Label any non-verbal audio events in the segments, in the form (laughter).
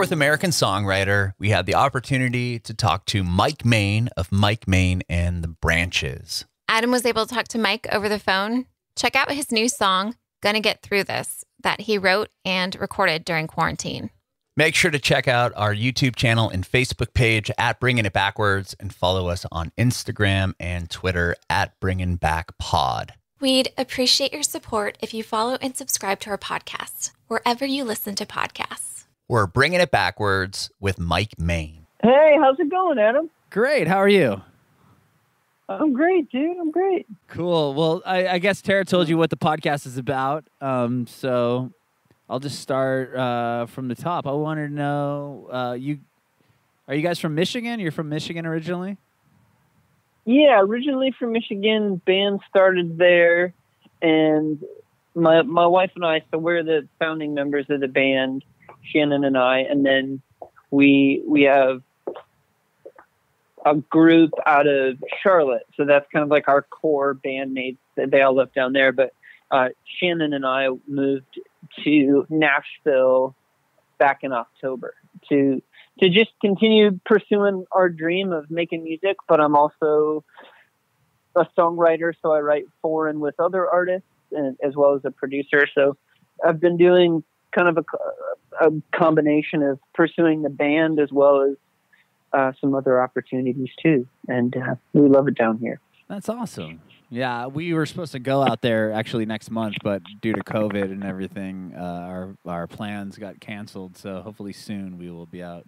with American Songwriter, we had the opportunity to talk to Mike Mains of Mike Mains and the Branches. Adam was able to talk to Mike over the phone. Check out his new song, Gonna Get Through This, that he wrote and recorded during quarantine. Make sure to check out our YouTube channel and Facebook page at Bringing It Backwards and follow us on Instagram and Twitter at Bringing Back Pod. We'd appreciate your support if you follow and subscribe to our podcast wherever you listen to podcasts. We're Bringing It Backwards with Mike Mains. Hey, how's it going, Adam? Great. How are you? I'm great, dude. I'm great. Cool. Well, I, I guess Tera told you what the podcast is about. Um, so I'll just start uh, from the top. I wanted to know uh, you are you guys from Michigan? You're from Michigan originally? Yeah, originally from Michigan. Band started there, and my my wife and I. So we're the founding members of the band, Shannon and I, and then we we have a group out of Charlotte. So that's kind of like our core bandmates. They all live down there, but uh, Shannon and I moved to Nashville back in October to to just continue pursuing our dream of making music. But I'm also a songwriter, so I write for and with other artists, and, as well as a producer. So I've been doing kind of a, a combination of pursuing the band as well as uh, some other opportunities too, and uh, we love it down here. That's awesome. Yeah, we were supposed to go out there actually next month, but due to COVID and everything, uh, our our plans got canceled. So hopefully soon we will be out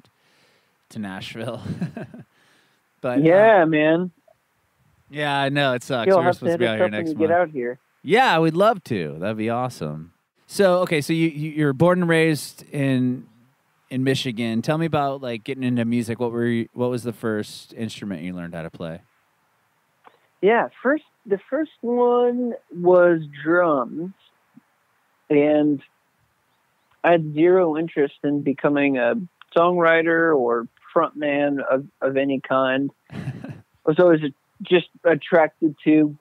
to Nashville. (laughs) but uh, yeah, man. Yeah, I know it sucks. You'll we were supposed to to be out here next month. get out here. Yeah, we'd love to. That'd be awesome. So, okay, so you, you you're born and raised in in Michigan. Tell me about like getting into music. What were you, what was the first instrument you learned how to play? Yeah, first the first one was drums, and I had zero interest in becoming a songwriter or frontman of, of any kind. (laughs) I was always just attracted to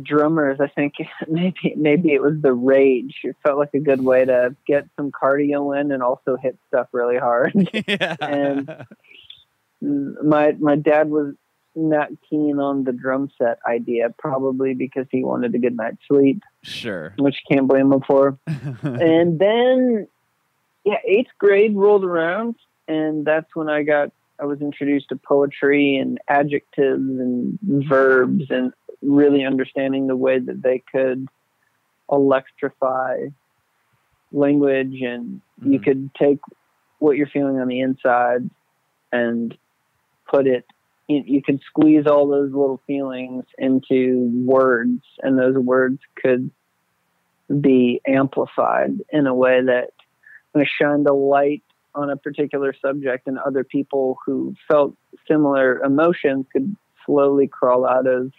drummers. I think (laughs) maybe maybe it was the rage. It felt like a good way to get some cardio in and also hit stuff really hard. (laughs) yeah. And my my dad was not keen on the drum set idea, probably because he wanted a good night's sleep, sure. which can't blame him for. (laughs) and then, yeah, eighth grade rolled around, and that's when I got I was introduced to poetry and adjectives and verbs, and really understanding the way that they could electrify language, and you Mhm. could take what you're feeling on the inside and put it you, you could squeeze all those little feelings into words and those words could be amplified in a way that kind of shined a light on a particular subject and other people who felt similar emotions could slowly crawl out of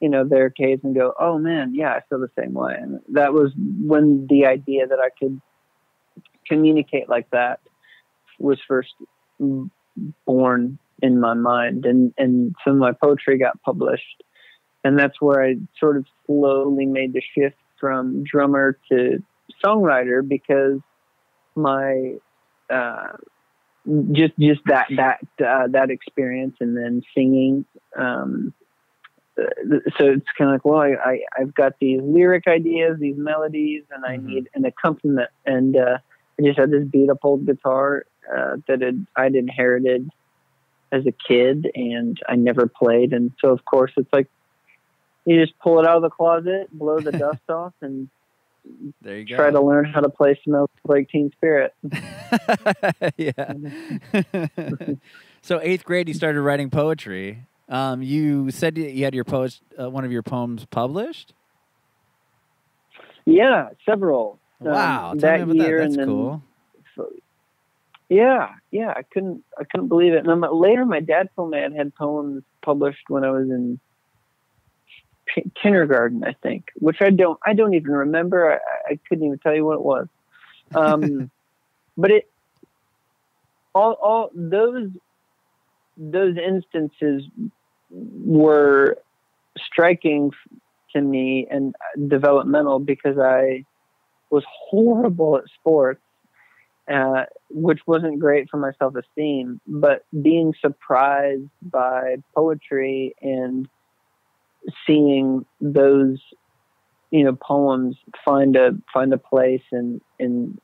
you know their caves and go oh man yeah i feel the same way. And that was when the idea that i could communicate like that was first born in my mind and and some of my poetry got published. And that's where i sort of slowly made the shift from drummer to songwriter because my uh, just just that that uh, that experience and then singing um, so it's kind of like well I, I i've got these lyric ideas these melodies and i Mhm. need an accompaniment and uh i just had this beat up old guitar uh that had i'd inherited as a kid and i never played and so of course it's like you just pull it out of the closet blow the (laughs) dust off and there you go. try to learn how to play smells like teen spirit (laughs) yeah. (laughs) so eighth grade, you started writing poetry. Um, you said you had your post, uh, one of your poems published. yeah several Um, Wow, tell that me about year that. That's and then cool. so, yeah, yeah, I couldn't, I couldn't believe it. And then later, my dad told me I'd had poems published when I was in p- kindergarten, I think, which I don't, I don't even remember. I, I couldn't even tell you what it was. Um, (laughs) but it, all, all those, those instances were striking to me and developmental because I was horrible at sports uh, which wasn't great for my self esteem. But being surprised by poetry and seeing those, you know, poems find a find a place and and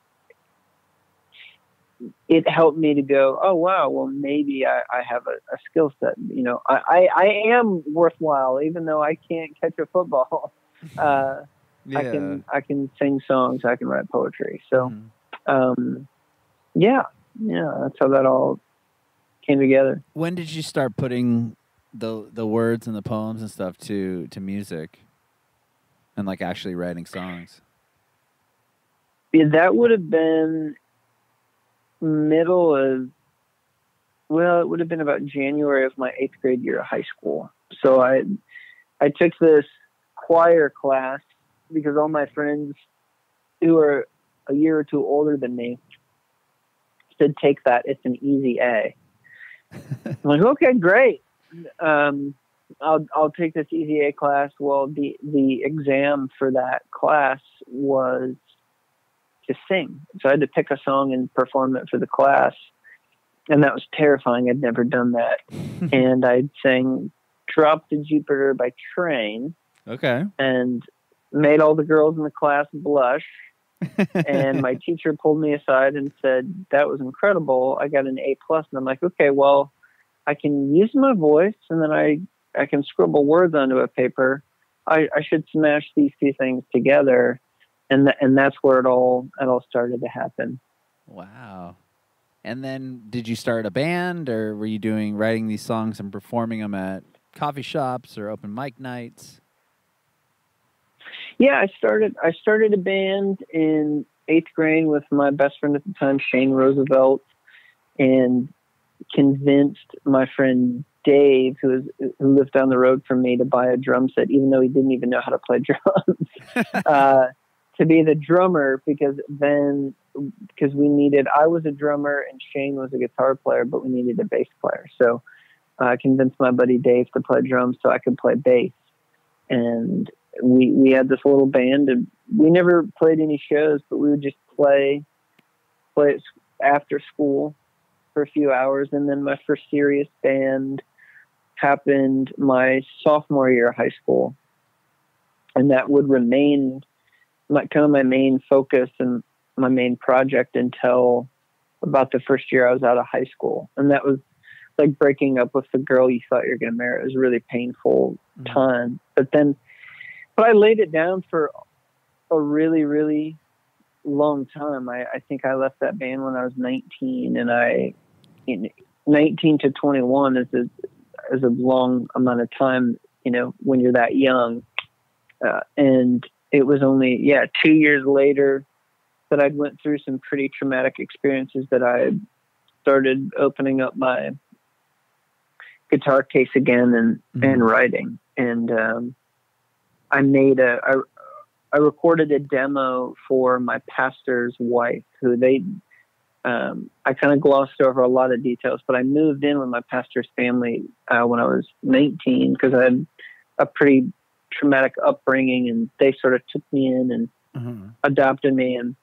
it helped me to go, oh wow, well maybe I, I have a, a skill set. You know, I, I, I am worthwhile, even though I can't catch a football. (laughs) Uh, Yeah. I can I can sing songs, I can write poetry. So Mhm. um, yeah, yeah, that's how that all came together. When did you start putting the the words and the poems and stuff to to music, and like actually writing songs? Yeah, that would have been middle of well, it would have been about January of my eighth grade year of high school. So I I took this choir class because all my friends who are a year or two older than me said take that. It's an easy A. I'm like, okay, great. Um, I'll I'll take this easy A class. Well, the the exam for that class was to sing, so I had to pick a song and perform it for the class, and that was terrifying. I'd never done that, (laughs) and I sang "Drops of Jupiter" by Train, Okay. and made all the girls in the class blush. (laughs) and my teacher pulled me aside and said that was incredible. I got an a plus. And i'm like okay well i can use my voice and then i i can scribble words onto a paper. I i should smash these two things together and th- and that's where it all it all started to happen Wow. And then did you start a band or were you doing writing these songs and performing them at coffee shops or open mic nights? yeah i started i started a band in eighth grade with my best friend at the time shane roosevelt and convinced my friend dave who was who lived down the road from me to buy a drum set even though he didn't even know how to play (laughs) drums (laughs) uh, to be the drummer because then because we needed i was a drummer and shane was a guitar player but we needed a bass player. So i convinced my buddy dave to play drums so i could play bass. And we we had this little band and we never played any shows but we would just play play after school for a few hours. And then my first serious band happened my sophomore year of high school. And that would remain my kind of my main focus and my main project until about the first year I was out of high school and that was like breaking up with the girl you thought you were going to marry it was a really painful Mhm. time but then but I laid it down for a really, really long time. I, I think I left that band when I was 19, and I, in 19 to 21 is a is a long amount of time. You know, when you're that young, uh, and it was only yeah two years later that I went through some pretty traumatic experiences that I started opening up my guitar case again and Mhm. and writing and um, I made a I, I recorded a demo for my pastor's wife who they um, I kind of glossed over a lot of details but I moved in with my pastor's family uh, when I was 19 because I had a pretty traumatic upbringing and they sort of took me in and Mhm. adopted me. And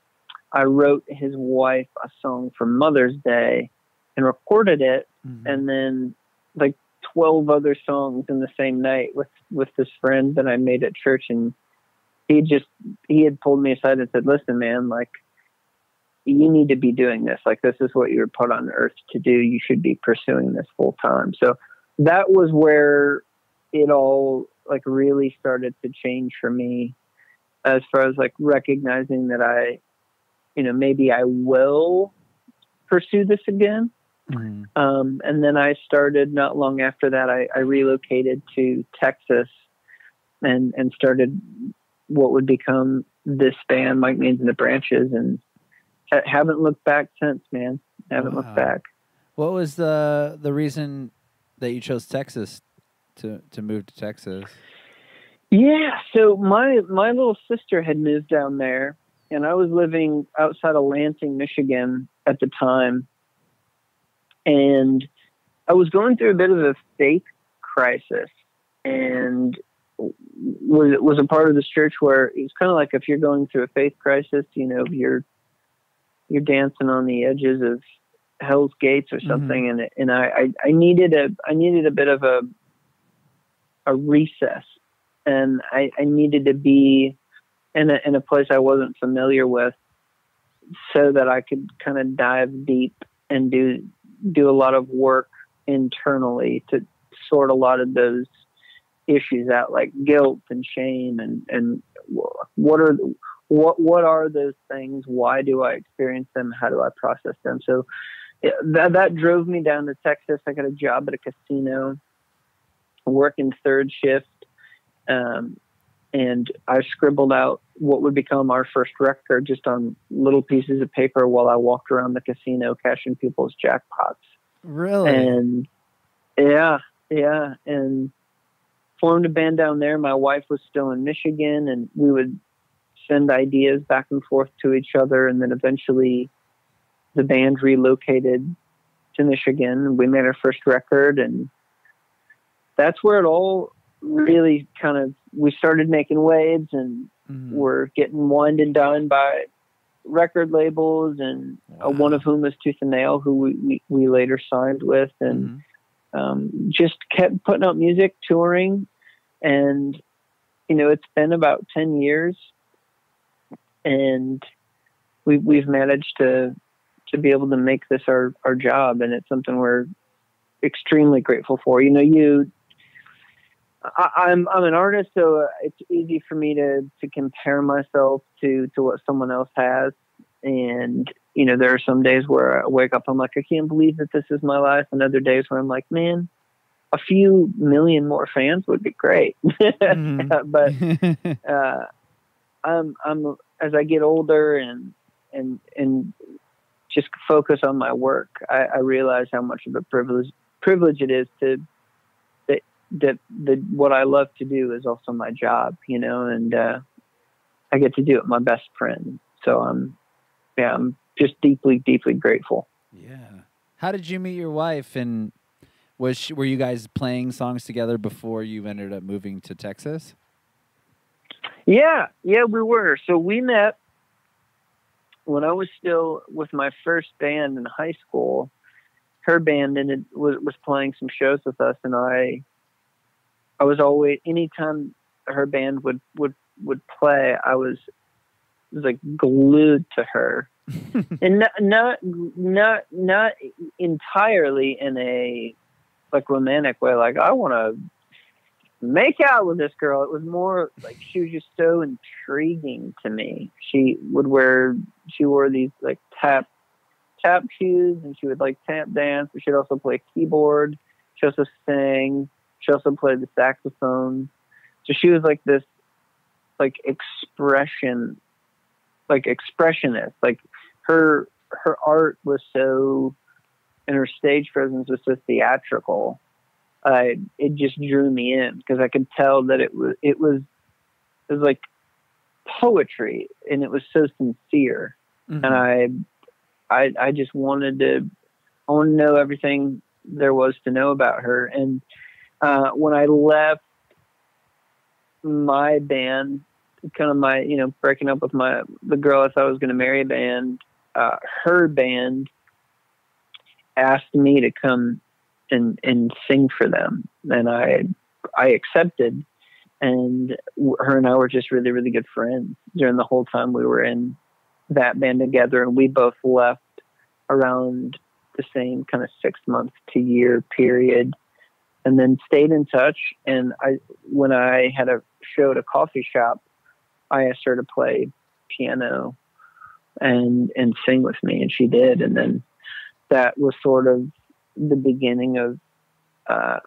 I wrote his wife a song for Mother's Day and recorded it Mhm. and then like 12 other songs in the same night with with this friend that I made at church. And he just he had pulled me aside and said listen man like you need to be doing this. Like this is what you were put on earth to do. You should be pursuing this full time. So that was where it all like really started to change for me as far as like recognizing that I you know maybe I will pursue this again Mhm. um, and then I started not long after that. I, I relocated to Texas and and started what would become this band, Mike Mains and the Branches, and ha- haven't looked back since. Man, haven't Wow. looked back. What was the the reason that you chose Texas to to move to Texas? Yeah, so my my little sister had moved down there, and I was living outside of Lansing, Michigan at the time, and I was going through a bit of a faith crisis, and was was a part of this church where it was kind of like if you're going through a faith crisis, you know, you're you're dancing on the edges of Hell's Gates or Mhm. something, and and I, I I needed a I needed a bit of a a recess, and I I needed to be in a in a place I wasn't familiar with, so that I could kind of dive deep and do do a lot of work internally to sort a lot of those issues out, like guilt and shame, and and what are what what are those things? Why do I experience them? How do I process them? So that that drove me down to Texas. I got a job at a casino, working third shift, um, and I scribbled out what would become our first record just on little pieces of paper while I walked around the casino cashing people's jackpots. Really? And yeah, yeah, and formed a band down there. My wife was still in Michigan, and we would send ideas back and forth to each other. And then eventually, the band relocated to Michigan. We made our first record, and that's where it all really kind of we started making waves, and Mhm. we're getting wined and done by record labels, and uh, one of whom was Tooth and Nail, who we, we, we later signed with, and Mhm. um, just kept putting out music, touring, and you know it's been about ten years, and we we've managed to to be able to make this our our job, and it's something we're extremely grateful for. You know, you. I, I'm I'm an artist, so it's easy for me to to compare myself to to what someone else has, and you know there are some days where I wake up, I'm like, I can't believe that this is my life, and other days where I'm like, man, a few million more fans would be great, (laughs) Mhm. but (laughs) uh, I'm I'm as I get older and and and just focus on my work, I, I realize how much of a privilege privilege it is to that that what I love to do is also my job, you know, and uh, I get to do it with my best friend. So I'm yeah, I'm just deeply deeply grateful. yeah. How did you meet your wife? And was she, were you guys playing songs together before you ended up moving to Texas? Yeah, yeah, we were. So we met when I was still with my first band in high school. Her band ended, was was playing some shows with us, and I, I was always anytime her band would would would play, I was, was like glued to her, (laughs) and not not not not entirely in a like romantic way. Like I want to make out with this girl. It was more like she was just so intriguing to me. She would wear she wore these like tap tap shoes and she would like tap dance, but she'd also play keyboard. She also sang. She also played the saxophone. So she was like this like expression like expressionist. Like her her art was so and her stage presence was so theatrical uh, it just drew me in because I could tell that it was it was it was like poetry and it was so sincere Mhm. and I I I just wanted to I wanted to know everything there was to know about her and uh, when I left my band kind of my you know breaking up with my the girl I thought I was going to marry band uh, her band asked me to come and and sing for them. And i i accepted. And her and i were just really really good friends during the whole time we were in that band together. And we both left around the same kind of six month to year period and then stayed in touch and i when i had a show at a coffee shop i asked her to play piano and and sing with me and she did and then that was sort of the beginning of uh,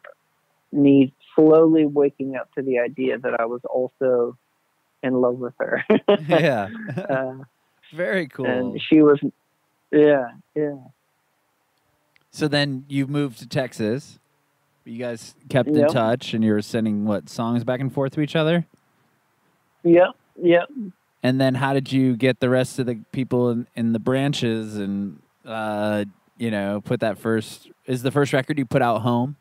me slowly waking up to the idea that I was also in love with her. (laughs) yeah. (laughs) (laughs) uh, Very cool. and she was, yeah, yeah, So then you moved to Texas. You guys kept in touch, and you were sending what songs back and forth to each other. yeah, yeah. And then how did you get the rest of the people in, in the branches and uh, you know put that first? Is the first record you put out home?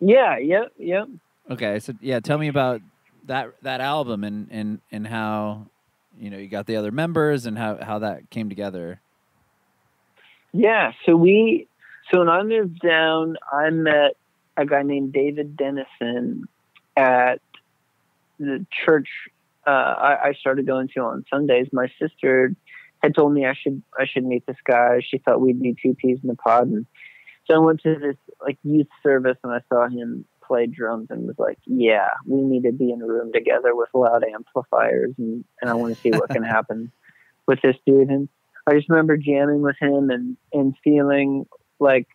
Yeah, yep, yep. Okay, so yeah, tell me about that that album and and and how you know you got the other members and how how that came together. Yeah, so we so when I moved down, I met a guy named David Dennison at the church uh, I, I started going to on Sundays. My sister had told me I should I should meet this guy. She thought we'd be two peas in the pod, and so I went to this like youth service and I saw him play drums and was like, yeah, we need to be in a room together with loud amplifiers, and and I want to see what can (laughs) happen with this dude. And I just remember jamming with him and and feeling like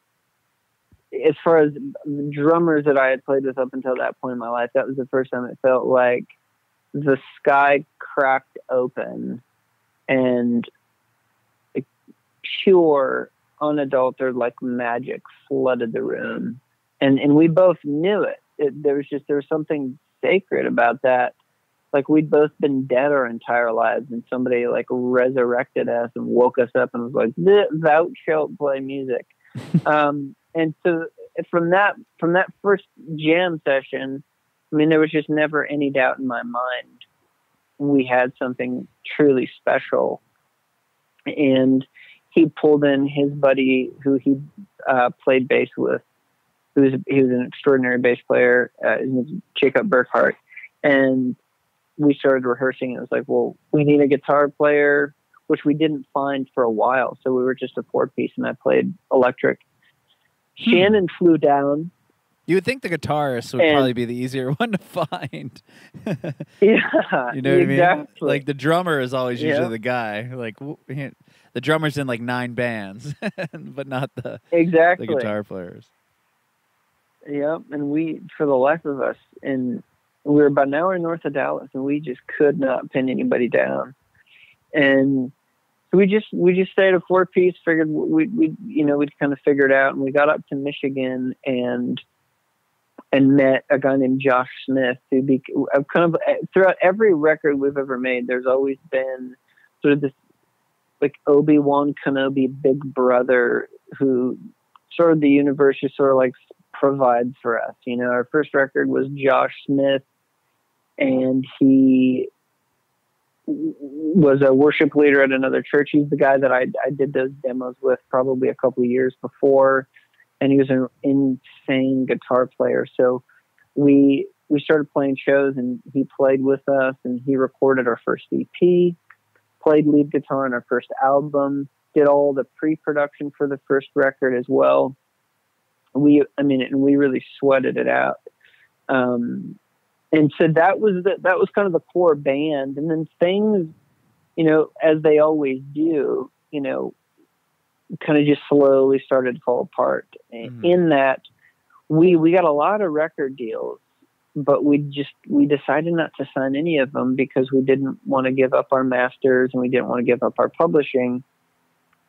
as far as drummers that I had played with up until that point in my life, that was the first time it felt like the sky cracked open and pure, unadulterated, like magic flooded the room. And, and we both knew it. it. There was just, there was something sacred about that. Like we'd both been dead our entire lives and somebody like resurrected us and woke us up and was like, thou shalt play music. Um, and so from that, from that first jam session, I mean, there was just never any doubt in my mind we had something truly special. And he pulled in his buddy who he uh, played bass with, who was he was an extraordinary bass player. Uh, Jacob Burkhart, and we started rehearsing. And it was like, well, we need a guitar player, which we didn't find for a while. So we were just a four piece, and I played electric. Hmm. Shannon flew down you would think the guitarist would and, probably be the easier (laughs) one to find. (laughs) yeah, you know what exactly. I mean. Like the drummer is always usually yeah. the guy. Like the drummer's in like nine bands, (laughs) but not the exactly the guitar players. Yep, and we for the life of us, and we were about an hour north of Dallas, and we just could not pin anybody down, and so we just we just stayed a four piece. Figured we we you know we'd kind of figure it out, and we got up to Michigan and and met a guy named Josh Smith who be uh, kind of uh, throughout every record we've ever made. There's always been sort of this like Obi Wan Kenobi big brother who sort of the universe just sort of like provides for us. You know, our first record was Josh Smith, and he was a worship leader at another church. He's the guy that I, I did those demos with probably a couple of years before and he was an insane guitar player. So we we started playing shows, and he played with us, and he recorded our first EP, played lead guitar on our first album, did all the pre-production for the first record as well. We, I mean, and we really sweated it out. Um, and so that was the, that was kind of the core band, and then things, you know, as they always do, you know, kind of just slowly started to fall apart. Mm-hmm. In that, we we got a lot of record deals, but we just we decided not to sign any of them because we didn't want to give up our masters and we didn't want to give up our publishing.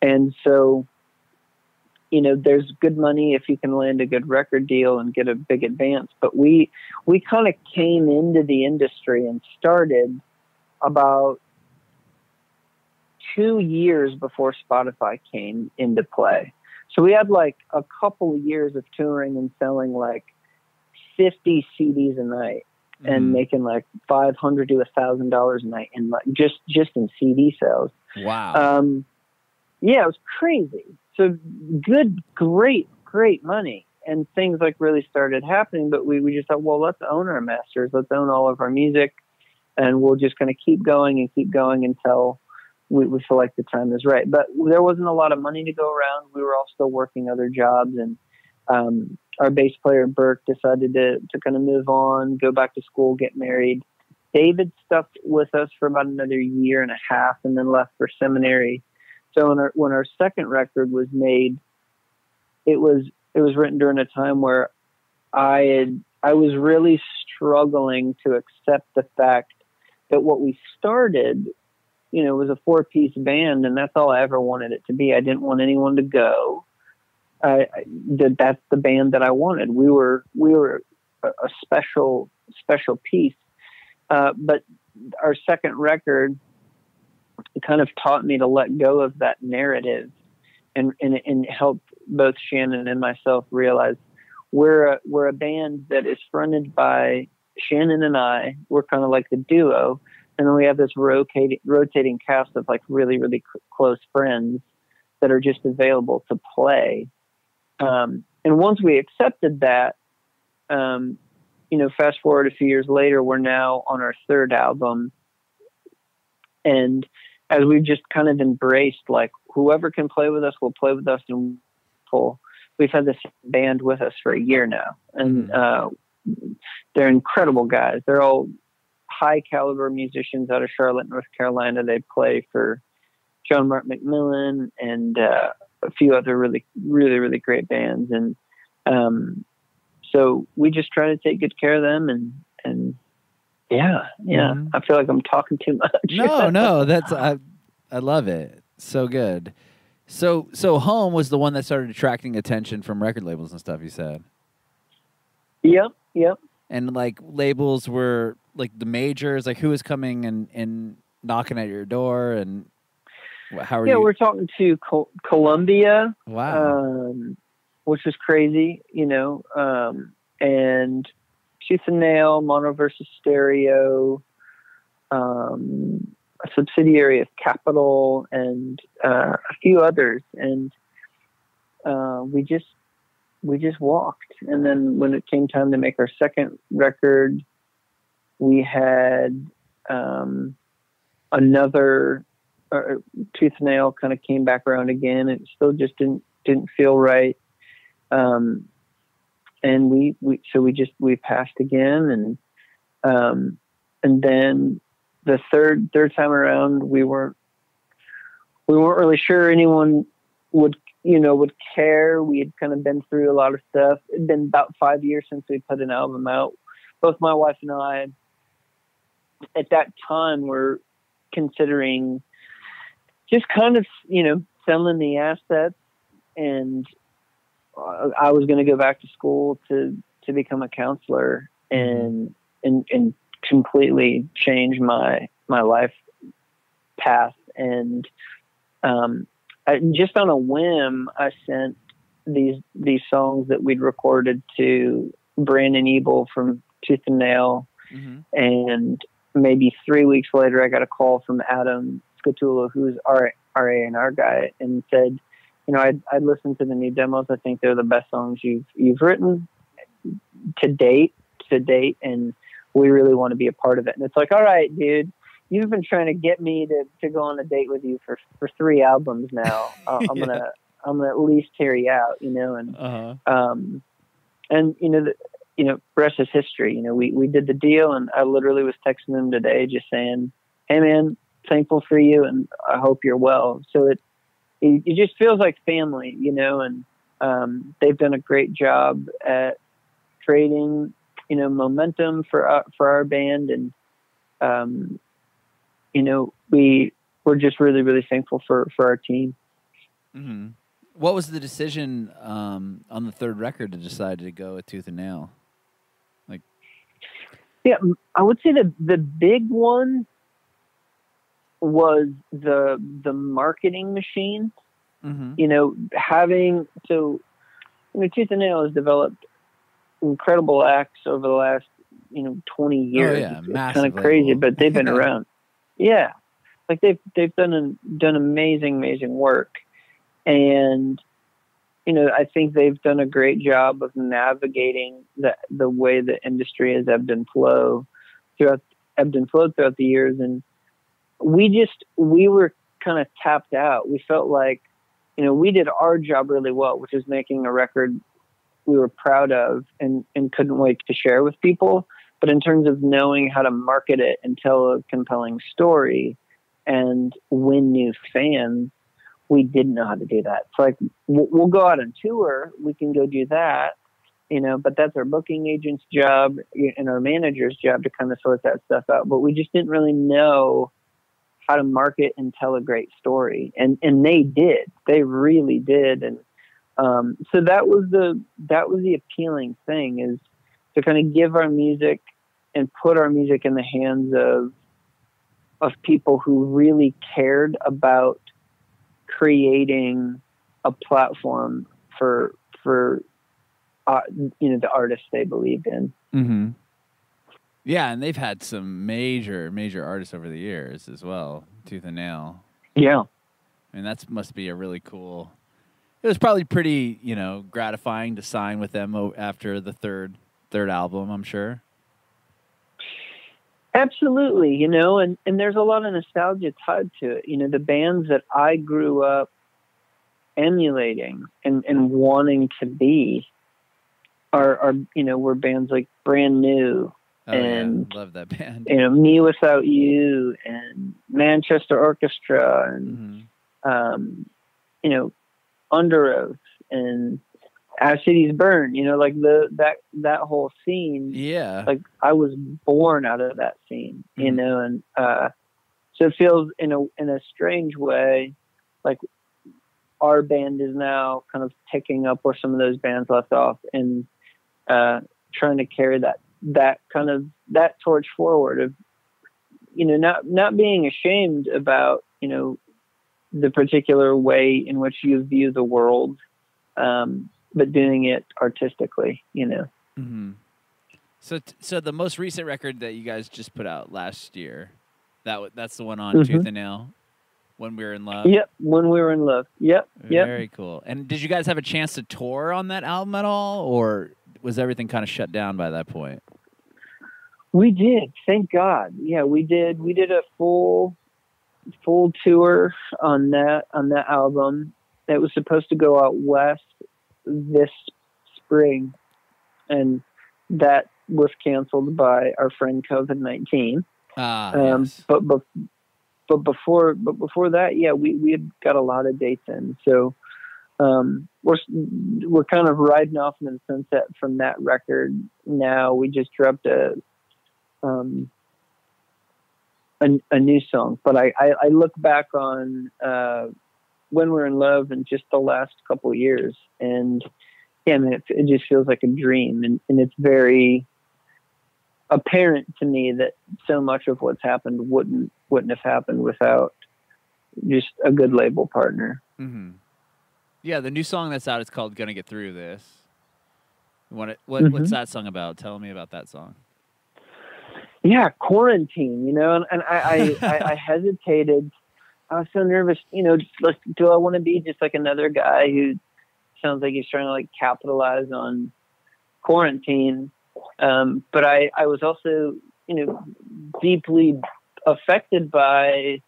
And so, you know, there's good money if you can land a good record deal and get a big advance. But we we kind of came into the industry and started about two years before Spotify came into play. So we had like a couple of years of touring and selling like 50 CDs a night mm. and mm-hmm. making like 500 to a thousand dollars a night in like just, just in CD sales. Wow. Um, yeah, it was crazy. So good, great, great money. And things like really started happening, but we, we just thought, well, let's own our masters. Let's own all of our music and we'll just kind of keep going and keep going until we, we feel like the time is right. But there wasn't a lot of money to go around. We were all still working other jobs, and um, our bass player Burke decided to to kind of move on, go back to school, get married. David stuck with us for about another year and a half, and then left for seminary. So when our when our second record was made, it was it was written during a time where I had I was really struggling to accept the fact that what we started you know, was a four piece band and that's all I ever wanted it to be. I didn't want anyone to go. I, that that's the band that I wanted. We were, we were a, a special, special piece. Uh, but our second record kind of taught me to let go of that narrative and, and, and help both Shannon and myself realize we're a, we're a band that is fronted by Shannon and I. We're kind of like the duo and then we have this rotating rotating cast of like really really c- close friends that are just available to play. Um, and once we accepted that, um, you know, fast forward a few years later, we're now on our third album, and as we've just kind of embraced like whoever can play with us will play with us and full. We've had this band with us for a year now, and uh, they're incredible guys. They're all high caliber musicians out of Charlotte, North Carolina. They play for John Mark McMillan and uh, a few other really, really, really great bands. And um, so we just try to take good care of them and and yeah, yeah. Mhm. I feel like I'm talking too much. No, (laughs) no, that's I I love it. So good. So so home was the one that started attracting attention from record labels and stuff. You said, yep, yep. and like labels were like the majors. Like who was coming and and knocking at your door, and how are you? Yeah, you? we're talking to Col- Columbia, wow. um, which was crazy, you know, um, and Tooth and Nail, Mono versus Stereo, um, a subsidiary of Capitol, and uh, a few others, and uh, we just we just walked. And then when it came time to make our second record, we had um, another uh, Tooth and Nail kind of came back around again. It still just didn't didn't feel right. Um, and we, we so we just we passed again and um, and then the third third time around we weren't we weren't really sure anyone would you know would care. We had kind of been through a lot of stuff. It'd been about five years since we put an album out. Both my wife and i at that time were considering just kind of you know selling the assets and I was going to go back to school to to become a counselor and and and completely change my my life path. And um I, just on a whim I sent these these songs that we'd recorded to Brandon Ebel from Tooth and Nail. Mhm. and maybe three weeks later I got a call from Adam Skatula who's our our A&R guy and said you know, I'd, I'd listen to the new demos. I think they're the best songs you've you've written to date, to date, and we really want to be a part of it. And it's like, all right, dude, you've been trying to get me to, to go on a date with you for for three albums now. (laughs) Uh, I'm Yeah. gonna I'm gonna at least hear you out, you know. And Uh-huh. um, and you know, the, you know, rest is history. You know, we we did the deal, and I literally was texting them today, just saying, "Hey, man, thankful for you, and I hope you're well." So it it, it just feels like family, you know, and um, they've done a great job at creating, you know, momentum for our, for our band, and um, you know, we we're just really really thankful for for our team. hmm What was the decision um, on the third record to decide to go with Tooth and Nail? Like, yeah, I would say the the big one was the the marketing machine. Mm-hmm. You know, having so you know, Tooth and Nail has developed incredible acts over the last you know twenty years. Oh, yeah, it's kind of crazy, but they've been around. Yeah, like they've they've done an, done amazing amazing work, and you know I think they've done a great job of navigating the the way the industry has ebbed and flow throughout ebbed and flowed throughout the years, and we just we were kind of tapped out. We felt like you know we did our job really well, which is making a record we were proud of and and couldn't wait to share with people. But in terms of knowing how to market it and tell a compelling story and win new fans, we didn't know how to do that. It's like we'll, we'll go out on tour, we can go do that, you know, but that's our booking agent's job and our manager's job to kind of sort that stuff out. But we just didn't really know how to market and tell a great story, and and they did, they really did, and um, so that was the that was the appealing thing is to kind of give our music and put our music in the hands of of people who really cared about creating a platform for for uh, you know the artists they believed in. Mm-hmm. Yeah, and they've had some major, major artists over the years as well, Tooth and Nail. Yeah. I mean, that must be a really cool. It was probably pretty, you know, gratifying to sign with them after the third third album. I'm sure. Absolutely, you know, and, and there's a lot of nostalgia tied to it. You know, the bands that I grew up emulating and, and wanting to be are, are, you know, were bands like Brand New, Oh And- yeah, love that band. you know, mewithoutYou and Manchester Orchestra and, Mhm. um, you know, Underoath and As Cities Burn, you know, like the, that, that whole scene. Yeah. like I was born out of that scene, you Mhm. know, and uh, so it feels in a in a strange way like our band is now kind of picking up where some of those bands left off and uh, trying to carry that that kind of that torch forward of you know not not being ashamed about you know the particular way in which you view the world um, but doing it artistically you know hmm So, t- so the most recent record that you guys just put out last year, that w- that's the one on Mhm. Tooth and Nail, when we were in love. Yep, when we were in love. Yep, yep. Very cool. And did you guys have a chance to tour on that album at all, or was everything kind of shut down by that point? We did, thank God. Yeah, we did. We did a full, full tour on that on that album. That was supposed to go out west this spring, and that was canceled by our friend COVID nineteen. Ah, Um, yes. But but but before but before that, yeah, we we had got a lot of dates in. So um, we're we're kind of riding off in the sunset from that record. Now we just dropped a um, a, a new song, but I, I, I look back on uh, when we're in love and just the last couple of years, and yeah, man, it, it just feels like a dream, and, and it's very apparent to me that so much of what's happened wouldn't wouldn't have happened without just a good label partner. hmm Yeah, the new song that's out is called "Gonna Get Through This." What it, what Mhm. what's that song about? Tell me about that song. Yeah, quarantine, you know, and, and I, I, I, I (laughs) hesitated. I was so nervous, you know, like, do I want to be just like another guy who sounds like he's trying to like capitalize on quarantine? Um, but I, I was also, you know, deeply affected by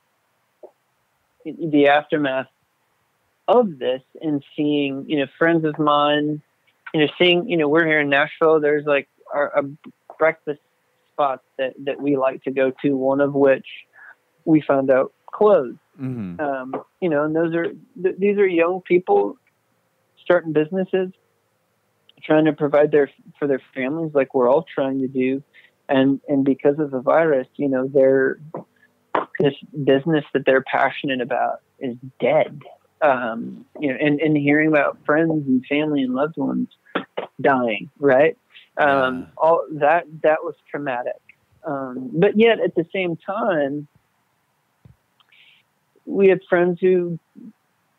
the aftermath of this and seeing, you know, friends of mine, you know, seeing, you know, we're here in Nashville. There's like our, a breakfast spots that, that we like to go to, one of which we found out closed. Mm-hmm. Um, you know, and those are, th- these are young people starting businesses, trying to provide their, for their families like we're all trying to do. And, and because of the virus, you know, their, this business that they're passionate about is dead. Um, you know, and, and hearing about friends and family and loved ones dying, right? Um, Yeah. all that that was traumatic. Um, but yet at the same time, we had friends who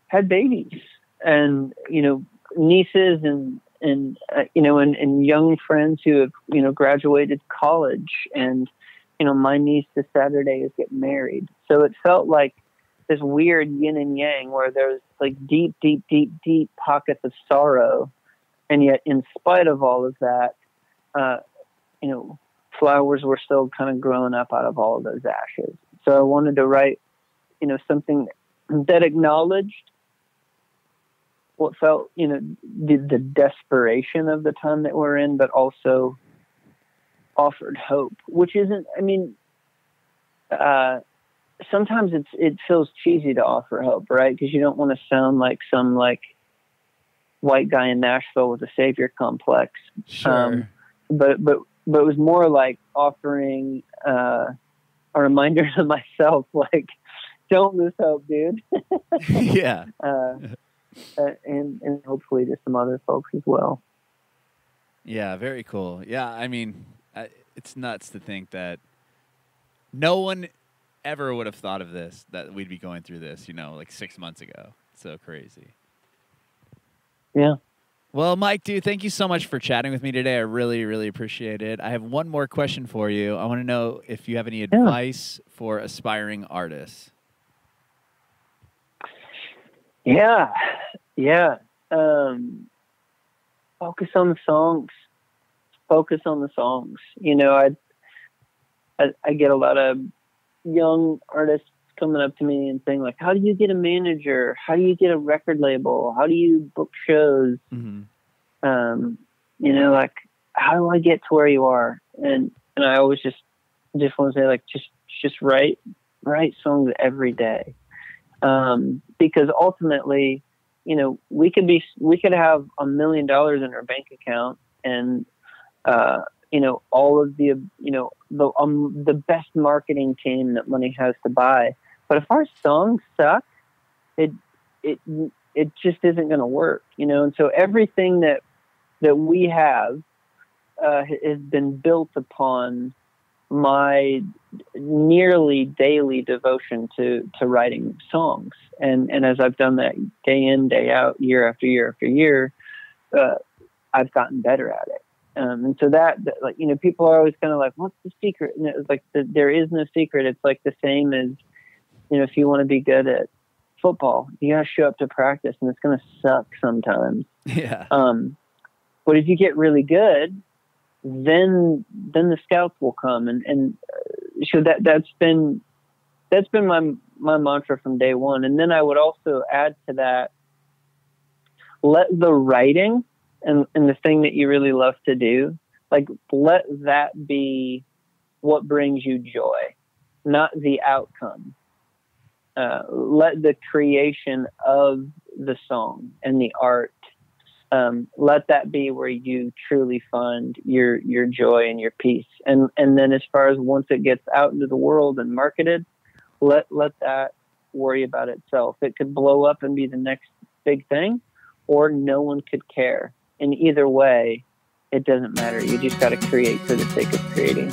had babies, and you know nieces and and uh, you know and, and young friends who have you know graduated college, and you know my niece this Saturday is getting married. So it felt like this weird yin and yang where there's like deep, deep, deep, deep pockets of sorrow, and yet in spite of all of that, uh, you know, flowers were still kind of growing up out of all of those ashes. So I wanted to write, you know, something that acknowledged what felt, you know, the, the desperation of the time that we're in, but also offered hope, which isn't, I mean, uh, sometimes it's, it feels cheesy to offer hope, right? Because you don't want to sound like some like white guy in Nashville with a savior complex Sure. Um, but but but it was more like offering uh, a reminder (laughs) to myself, like, don't lose hope, dude, (laughs) yeah. uh, and and hopefully to some other folks as well. Yeah, very cool. Yeah, I mean, I, it's nuts to think that no one ever would have thought of this that we'd be going through this, you know, like 6 months ago. So crazy. Yeah. Well, Mike, dude, thank you so much for chatting with me today. I really, really appreciate it. I have one more question for you. I want to know if you have any advice for aspiring artists. Yeah, yeah. Um, focus on the songs. Focus on the songs. You know, I, I, I get a lot of young artists coming up to me and saying like, "How do you get a manager? How do you get a record label? How do you book shows?" Mm-hmm. Um, you know, like, how do I get to where you are? And and I always just just want to say like, just just write write songs every day, um, because ultimately, you know, we could be we could have a million dollars in our bank account and uh, you know all of the you know the um, the best marketing team that money has to buy but if our songs suck, it it it just isn't going to work, you know. And so everything that that we have uh, has been built upon my nearly daily devotion to to writing songs. And and as I've done that day in day out, year after year after year, uh, I've gotten better at it. Um, and so that, that, like, you know, people are always kind of like, what's the secret? And it's like, the, there is no secret. It's like the same as, you know, if you want to be good at football, you got to show up to practice, and it's going to suck sometimes. Yeah. Um, but if you get really good, then then the scouts will come, and and uh, so that that's been that's been my my mantra from day one. And then I would also add to that, let the writing and and the thing that you really love to do, like let that be what brings you joy, not the outcome uh, let the creation of the song and the art um, let that be where you truly find your your joy and your peace. And and then as far as once it gets out into the world and marketed let let that worry about itself. It could blow up and be the next big thing or no one could care. In either way it doesn't matter. You just got to create for the sake of creating